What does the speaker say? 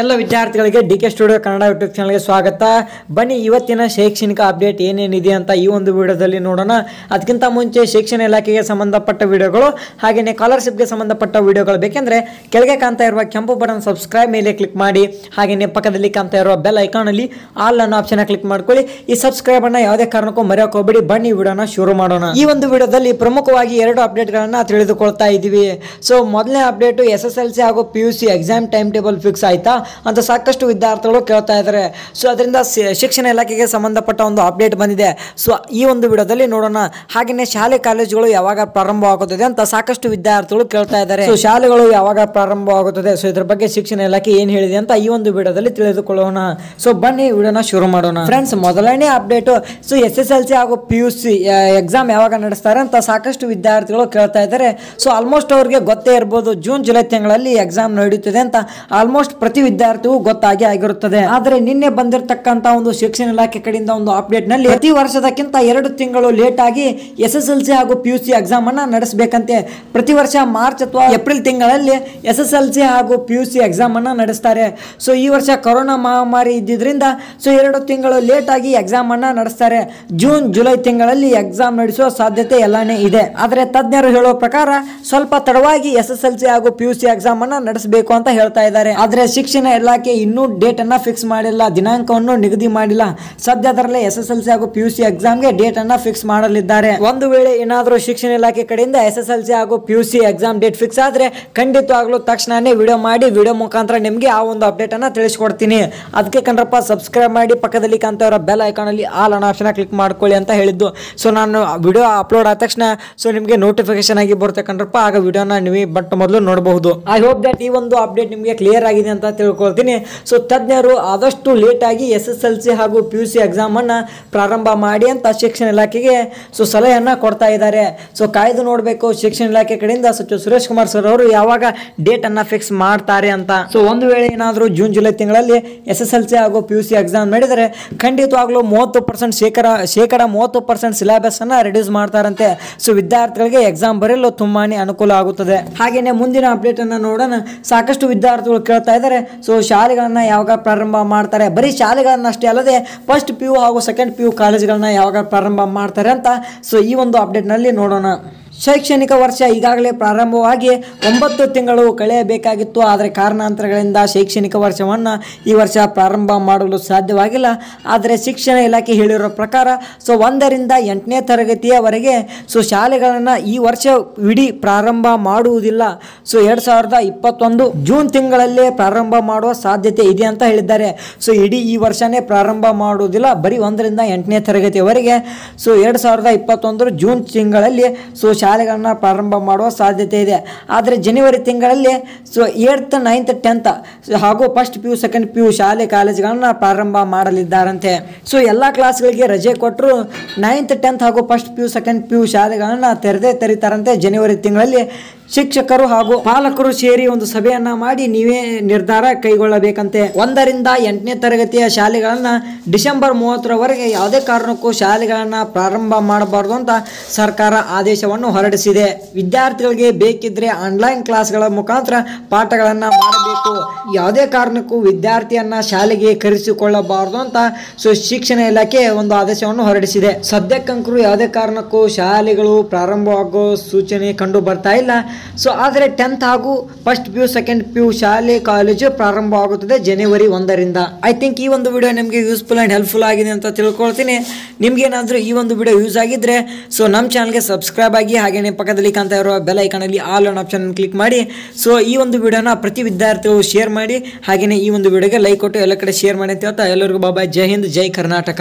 ಎಲ್ಲ ವಿದ್ಯಾರ್ಥಿಗಳಿಗೆ D K studio Kannada YouTube ಚಾನಲ್ಗೆ ಸ್ವಾಗತ. ಬನ್ನಿ, ಇವತ್ತಿನ ಶೈಕ್ಷಣಿಕ ಅಪ್ಡೇಟ್ ಏನೇನಿದೆ ಅಂತ ಈ ಒಂದು ವಿಡಿಯೋದಲ್ಲಿ ನೋಡೋಣ. ಅದಕ್ಕಿಂತ ಮುಂಚೆ ಶಿಕ್ಷಣ ಇಲಾಖೆಗೆ ಸಂಬಂಧಪಟ್ಟ ವಿಡಿಯೋಗಳು, ಹಾಗೆಯೇ ಸ್ಕಾಲರ್ಶಿಪ್ಗೆ ಸಂಬಂಧಪಟ್ಟ ವಿಡಿಯೋಗಳು ಬೇಕೆಂದರೆ ಕೆಳಗೆ ಕಾಣ್ತಾ ಇರುವ ಕೆಂಪು ಬಟನ್ ಸಬ್ಸ್ಕ್ರೈಬ್ ಮೇಲೆ ಕ್ಲಿಕ್ ಮಾಡಿ, ಹಾಗೆಯೇ ಪಕ್ಕದಲ್ಲಿ ಕಾಣ್ತಾ ಇರುವ ಬೆಲ್ ಐಕಾನಲ್ಲಿ ಆಲ್ ಅನ್ನೋ ಆಪ್ಷನ್ ಕ್ಲಿಕ್ ಮಾಡ್ಕೊಳ್ಳಿ. ಈ ಸಬ್ಸ್ಕ್ರೈಬ್ ಅನ್ನ ಯಾವುದೇ ಕಾರಣಕ್ಕೂ ಮರೆಯೋಕೆ ಹೋಗಬೇಡಿ. ಬನ್ನಿ, ವಿಡಿಯೋನ ಶುರು ಮಾಡೋಣ. ಈ ಒಂದು ವಿಡಿಯೋದಲ್ಲಿ ಪ್ರಮುಖವಾಗಿ ಎರಡು ಅಪ್ಡೇಟ್ಗಳನ್ನು ತಿಳಿದುಕೊಳ್ತಾ ಇದ್ದೀವಿ ಸೊ ಮೊದಲನೇ update S S L C ಹಾಗೂ P U C exam time table fix ಆಯ್ತಾ? ಅಂತ ಸಾಕಷ್ಟು ವಿದ್ಯಾರ್ಥಿಗಳು ಕೇಳ್ತಾ ಇದ್ದಾರೆ. ಸೊ ಅದರಿಂದ ಶಿಕ್ಷಣ ಇಲಾಖೆಗೆ ಸಂಬಂಧಪಟ್ಟ ಒಂದು ಅಪ್ಡೇಟ್ ಬಂದಿದೆ. ಸೊ ಈ ಒಂದು ವಿಡಿಯೋದಲ್ಲಿ ನೋಡೋಣ ಹಾಗೆಯೇ ಶಾಲೆ ಕಾಲೇಜುಗಳು ಯಾವಾಗ ಪ್ರಾರಂಭವಾಗುತ್ತದೆ ಅಂತ ಸಾಕಷ್ಟು ವಿದ್ಯಾರ್ಥಿಗಳು ಕೇಳ್ತಾ ಇದ್ದಾರೆ. ಸೊ ಶಾಲೆಗಳು ಯಾವಾಗ ಪ್ರಾರಂಭವಾಗುತ್ತದೆ? ಸೊ ಇದ್ರ ಬಗ್ಗೆ ಶಿಕ್ಷಣ ಇಲಾಖೆ ಏನು ಹೇಳಿದೆ ಅಂತ ಈ ಒಂದು ವಿಡಿಯೋದಲ್ಲಿ ತಿಳಿದುಕೊಳ್ಳೋಣ. ಸೊ ಬನ್ನಿ ವಿಡಿಯೋನ ಶುರು ಮಾಡೋಣ. ಫ್ರೆಂಡ್ಸ್ ಮೊದಲನೇ update so S S L C ಹಾಗೂ ಪಿ ಯು ಸಿ ಎಕ್ಸಾಮ್ ಯಾವಾಗ ನಡೆಸ್ತಾರೆ ಅಂತ ಸಾಕಷ್ಟು ವಿದ್ಯಾರ್ಥಿಗಳು ಕೇಳ್ತಾ ಇದ್ದಾರೆ. ಸೊ ಆಲ್ಮೋಸ್ಟ್ ಅವ್ರಿಗೆ ಗೊತ್ತೇ ಇರ್ಬೋದು ಜೂನ್ ಜುಲೈ ತಿಂಗಳಲ್ಲಿ ಎಕ್ಸಾಮ್ ನಡೆಯುತ್ತದೆ ಅಂತ ಆಲ್ಮೋಸ್ಟ್ ಪ್ರತಿ ವಿದ್ಯಾರ್ಥಿಗೂ ಗೊತ್ತಾಗಿ ಆಗಿರುತ್ತದೆ. ಆದರೆ ನಿನ್ನೆ ಬಂದಿರತಕ್ಕಂತ ಒಂದು ಶಿಕ್ಷಣ ಇಲಾಖೆ ಕಡೆಯಿಂದ ಒಂದು ಅಪ್ಡೇಟ್ನಲ್ಲಿ ಪ್ರತಿ ವರ್ಷದಕ್ಕಿಂತ ಎರಡು ತಿಂಗಳು ಲೇಟ್ ಆಗಿ ಎಸ್ ಎಸ್ ಎಲ್ ಸಿ ಹಾಗೂ ಪಿ ಯು ಸಿ ಎಕ್ಸಾಮ್ ಅನ್ನ ನಡೆಸಬೇಕಂತೆ ಪ್ರತಿ ವರ್ಷ ಮಾರ್ಚ್ ಅಥವಾ ಏಪ್ರಿಲ್ ತಿಂಗಳಲ್ಲಿ ಎಸ್ ಎಸ್ ಎಲ್ ಸಿ ಹಾಗೂ ಪಿ ಯು ಸಿ ಎಕ್ಸಾಮ್ ಅನ್ನ ನಡೆಸ್ತಾರೆ. ಸೊ ಈ ವರ್ಷ ಕೊರೋನಾ ಮಹಾಮಾರಿ ಇದ್ದಿದ್ರಿಂದ ಸೊ ಎರಡು ತಿಂಗಳು ಲೇಟ್ ಆಗಿ ಎಕ್ಸಾಮ್ ಅನ್ನ ನಡೆಸ್ತಾರೆ. ಜೂನ್ ಜುಲೈ ತಿಂಗಳಲ್ಲಿ ಎಕ್ಸಾಮ್ ನಡೆಸುವ ಸಾಧ್ಯತೆ ಎಲ್ಲಾನೇ ಇದೆ. ಆದರೆ ತಜ್ಞರು ಹೇಳುವ ಪ್ರಕಾರ ಸ್ವಲ್ಪ ತಡವಾಗಿ ಎಸ್ ಎಸ್ ಎಲ್ ಸಿ ಹಾಗೂ ಪಿ ಯು ಸಿ ಎಕ್ಸಾಮ್ ಅನ್ನ ನಡೆಸಬೇಕು ಅಂತ ಹೇಳ್ತಾ ಇದ್ದಾರೆ. ಆದರೆ ಶಿಕ್ಷಣ ಇಲಾಖೆ ಇನ್ನೂ ಡೇಟ್ ಅನ್ನ ಫಿಕ್ಸ್ ಮಾಡಿಲ್ಲ, ದಿನಾಂಕವನ್ನು ನಿಗದಿ ಮಾಡಿಲ್ಲ. ಸದ್ಯದರಲ್ಲೇ ಎಸ್ ಎಸ್ ಎಲ್ ಸಿ ಹಾಗೂ ಪಿ ಯು ಸಿ ಎಕ್ಸಾಮ್ಗೆ ಡೇಟ್ ಅನ್ನ ಫಿಕ್ಸ್ ಮಾಡಲಿದ್ದಾರೆ. ಒಂದು ವೇಳೆ ಏನಾದರೂ ಶಿಕ್ಷಣ ಇಲಾಖೆ ಕಡೆಯಿಂದ ಎಸ್ ಎಸ್ ಎಲ್ ಸಿ ಹಾಗೂ P U C exam date fix ಆದ್ರೆ ಖಂಡಿತವಾಗ್ಲೂ ತಕ್ಷಣನೇ ವಿಡಿಯೋ ಮಾಡಿ ವಿಡಿಯೋ ಮುಖಾಂತರ ನಿಮಗೆ ಆ ಒಂದು ಅಪ್ಡೇಟ್ ಅನ್ನ ತಿಳಿಸ್ಕೊಡ್ತೀನಿ. ಅದಕ್ಕೆ ಕಂಡ್ರಪ್ಪ ಸಬ್ಸ್ಕ್ರೈಬ್ ಮಾಡಿ, ಪಕ್ಕದಲ್ಲಿ ಕಾಣ್ತಾ ಇರೋ ಬೆಲ್ ಐಕಾನಲ್ಲಿ ಆಲ್ ಅನ್ನೋ ಆಪ್ಷನ್ ಕ್ಲಿಕ್ ಮಾಡ್ಕೊಳ್ಳಿ ಅಂತ ಹೇಳಿದ್ದು. ಸೊ ನಾನು ವಿಡಿಯೋ ಅಪ್ಲೋಡ್ ಆದ ತಕ್ಷಣ ಸೊ ನಿಮಗೆ ನೋಟಿಫಿಕೇಶನ್ ಆಗಿ ಬರುತ್ತೆ ಕಂಡ್ರಪ್ಪ ಆಗ ವಿಡಿಯೋನ ನೀವು ಬಟ್ ಮೊದಲು ನೋಡಬಹುದು. ಐ ಹೋಪ್ ದಟ್ ಈ ಒಂದು ಅಪ್ಡೇಟ್ ನಿಮಗೆ ಕ್ಲಿಯರ್ ಆಗಿದೆ ಅಂತ ತಿಳ್ಕೊಳ್ತೀನಿ. ಸೊ ತಜ್ಞರು ಆದಷ್ಟು ಲೇಟಾಗಿ ಎಸ್ ಎಸ್ ಎಲ್ ಸಿ ಹಾಗೂ ಪಿ ಯು ಸಿ ಎಕ್ಸಾಮನ್ನು ಪ್ರಾರಂಭ ಮಾಡಿ ಅಂತ ಶಿಕ್ಷಣ ಇಲಾಖೆಗೆ ಸೊ ಸಲಹೆಯನ್ನು ಕೊಡ್ತಾ ಇದ್ದಾರೆ. ಸೊ ಕಾಯ್ದು ನೋಡಬೇಕು ಶಿಕ್ಷಣ ಇಲಾಖೆ ಕಡೆಯಿಂದ. ಸಚಿವ ಸುರೇಶ್ ಕುಮಾರ್ ಸರ್ ಅವರು ಯಾವಾಗ ಡೇಟನ್ನು ಫಿಕ್ಸ್ ಮಾಡ್ತಾರೆ ಅಂತ. ಸೊ ಒಂದು ವೇಳೆ ಏನಾದರೂ ಜೂನ್, ಜುಲೈ ತಿಂಗಳಲ್ಲಿ ಎಸ್ ಎಸ್ ಎಲ್ ಸಿ ಹಾಗೂ ಪಿ ಯು ಸಿ ಎಕ್ಸಾಮ್ ನಡೆದರೆ ಖಂಡಿತವಾಗ್ಲೂ ಮೂವತ್ತು ಪರ್ಸೆಂಟ್ ಶೇಕಡ ಶೇಕಡ ಮೂವತ್ತು ಪರ್ಸೆಂಟ್ ಸಿಲೆಬಸ್ಸನ್ನು ರೆಡ್ಯೂಸ್ ಮಾಡ್ತಾರಂತೆ. ಸೊ ವಿದ್ಯಾರ್ಥಿಗಳಿಗೆ ಎಕ್ಸಾಮ್ ಬರೆಯಲು ತುಂಬಾ ಅನುಕೂಲ ಆಗುತ್ತದೆ. ಹಾಗೆಯೇ ಮುಂದಿನ ಅಪ್ಡೇಟನ್ನು ನೋಡೋಣ. ಸಾಕಷ್ಟು ವಿದ್ಯಾರ್ಥಿಗಳು ಕೇಳ್ತಾ ಇದ್ದಾರೆ. ಸೊ ಶಾಲೆಗಳನ್ನು ಯಾವಾಗ ಪ್ರಾರಂಭ ಮಾಡ್ತಾರೆ? ಬರೀ ಶಾಲೆಗಳನ್ನ ಅಷ್ಟೇ ಅಲ್ಲದೆ ಫಸ್ಟ್ ಪಿ ಯು ಹಾಗೂ ಸೆಕೆಂಡ್ ಪಿ ಯು ಕಾಲೇಜ್ಗಳನ್ನ ಯಾವಾಗ ಪ್ರಾರಂಭ ಮಾಡ್ತಾರೆ ಅಂತ ಸೊ ಈ ಒಂದು ಅಪ್ಡೇಟ್ನಲ್ಲಿ ನೋಡೋಣ. ಶೈಕ್ಷಣಿಕ ವರ್ಷ ಈಗಾಗಲೇ ಪ್ರಾರಂಭವಾಗಿ ಒಂಬತ್ತು ತಿಂಗಳು ಕಳೆಯಬೇಕಾಗಿತ್ತು. ಆದರೆ ಕಾರಣಾಂತರಗಳಿಂದ ಶೈಕ್ಷಣಿಕ ವರ್ಷವನ್ನು ಈ ವರ್ಷ ಪ್ರಾರಂಭ ಮಾಡಲು ಸಾಧ್ಯವಾಗಿಲ್ಲ. ಆದರೆ ಶಿಕ್ಷಣ ಇಲಾಖೆ ಹೇಳಿರೋ ಪ್ರಕಾರ, ಸೊ ಒಂದರಿಂದ ಎಂಟನೇ ತರಗತಿಯವರೆಗೆ, ಸೊ ಶಾಲೆಗಳನ್ನು ಈ ವರ್ಷ ಇಡೀ ಪ್ರಾರಂಭ ಮಾಡುವುದಿಲ್ಲ. ಸೊ ಎರಡು ಸಾವಿರದ ಇಪ್ಪತ್ತೊಂದು ಜೂನ್ ತಿಂಗಳಲ್ಲೇ ಪ್ರಾರಂಭ ಮಾಡುವ ಸಾಧ್ಯತೆ ಇದೆ ಅಂತ ಹೇಳಿದ್ದಾರೆ. ಸೊ ಇಡೀ ಈ ವರ್ಷನೇ ಪ್ರಾರಂಭ ಮಾಡುವುದಿಲ್ಲ. ಬರೀ ಒಂದರಿಂದ ಎಂಟನೇ ತರಗತಿಯವರೆಗೆ, ಸೊ ಎರಡು ಸಾವಿರದ ಇಪ್ಪತ್ತೊಂದರ ಜೂನ್ ತಿಂಗಳಲ್ಲಿ, ಸೊ ಶಾಲೆಗಳನ್ನ ಪ್ರಾರಂಭ ಮಾಡುವ ಸಾಧ್ಯತೆ ಇದೆ. ಆದರೆ ಜನವರಿ ತಿಂಗಳಲ್ಲಿ ಸೊ ಏಳ್ತ್ ನೈನ್ತ್ ಟೆಂತ್ ಹಾಗೂ first P U second P U ಶಾಲೆ ಕಾಲೇಜುಗಳನ್ನು ಪ್ರಾರಂಭ ಮಾಡಲಿದ್ದಾರಂತೆ. ಸೊ ಎಲ್ಲ ಕ್ಲಾಸ್ಗಳಿಗೆ ರಜೆ ಕೊಟ್ಟರು ನೈನ್ತ್ ಟೆಂತ್ ಹಾಗೂ first P U second P U ಶಾಲೆಗಳನ್ನು ತೆರೆದೇ ತೆರೀತಾರಂತೆ ಜನವರಿ ತಿಂಗಳಲ್ಲಿ. ಶಿಕ್ಷಕರು ಹಾಗೂ ಪಾಲಕರು ಸೇರಿ ಒಂದು ಸಭೆಯನ್ನ ಮಾಡಿ ನೀವೇ ನಿರ್ಧಾರ ಕೈಗೊಳ್ಳಬೇಕಂತೆ. ಒಂದರಿಂದ ಎಂಟನೇ ತರಗತಿಯ ಶಾಲೆಗಳನ್ನ ಡಿಸೆಂಬರ್ ಮೂವತ್ತರವರೆಗೆ ಯಾವುದೇ ಕಾರಣಕ್ಕೂ ಶಾಲೆಗಳನ್ನ ಪ್ರಾರಂಭ ಮಾಡಬಾರ್ದು ಅಂತ ಸರ್ಕಾರ ಆದೇಶವನ್ನು ಹೊರಡಿಸಿದೆ. ವಿದ್ಯಾರ್ಥಿಗಳಿಗೆ ಬೇಕಿದ್ರೆ ಆನ್ಲೈನ್ ಕ್ಲಾಸ್ಗಳ ಮುಖಾಂತರ ಪಾಠಗಳನ್ನ ಮಾಡಬೇಕು. ಯಾವುದೇ ಕಾರಣಕ್ಕೂ ವಿದ್ಯಾರ್ಥಿಯನ್ನ ಶಾಲೆಗೆ ಕರೆಸಿಕೊಳ್ಳಬಾರದು ಅಂತ ಸೊ ಶಿಕ್ಷಣ ಇಲಾಖೆ ಒಂದು ಆದೇಶವನ್ನು ಹೊರಡಿಸಿದೆ. ಸದ್ಯಕ್ಕಂಕರು ಯಾವುದೇ ಕಾರಣಕ್ಕೂ ಶಾಲೆಗಳು ಪ್ರಾರಂಭವಾಗೋ ಸೂಚನೆ ಕಂಡು ಬರ್ತಾ ಇಲ್ಲ. ಸೊ ಆದರೆ ಟೆಂತ್ ಹಾಗೂ first P U second P U ಶಾಲೆ ಕಾಲೇಜು ಪ್ರಾರಂಭ ಆಗುತ್ತದೆ ಜನವರಿ ಒಂದರಿಂದ. ಐ ಥಿಂಕ್ ಈ ಒಂದು ವಿಡಿಯೋ ನಿಮಗೆ ಯೂಸ್ಫುಲ್ ಆ್ಯಂಡ್ ಹೆಲ್ಪ್ಫುಲ್ ಆಗಿದೆ ಅಂತ ತಿಳ್ಕೊಳ್ತೀನಿ. ನಿಮಗೇನಾದರೂ ಈ ಒಂದು ವಿಡಿಯೋ ಯೂಸ್ ಆಗಿದ್ರೆ ಸೊ ನಮ್ಮ ಚಾನಲ್ಗೆ ಸಬ್ಸ್ಕ್ರೈಬ್ ಆಗಿ ಹಾಗೆಯೇ ಪಕ್ಕದಲ್ಲಿ ಕಾಣ್ತಾ ಇರೋ ಬೆಲ್ ಐಕಾನಲ್ಲಿ ಆಲ್ ಆನ್ ಆಪ್ಷನ್ ಕ್ಲಿಕ್ ಮಾಡಿ. ಸೊ ಈ ಒಂದು ವಿಡಿಯೋನ ಪ್ರತಿ ವಿದ್ಯಾರ್ಥಿಗಳು ಶೇರ್ ಮಾಡಿ ಹಾಗೆಯೇ ಈ ಒಂದು ವಿಡಿಯೋಗೆ ಲೈಕ್ ಕೊಟ್ಟು ಎಲ್ಲ ಕಡೆ ಶೇರ್ ಮಾಡಿ ಅಂತ ಹೇಳ್ತಾ ಎಲ್ಲರಿಗೂ ಬಾಬಾ ಜೈ ಹಿಂದ್, ಜೈ ಕರ್ನಾಟಕ.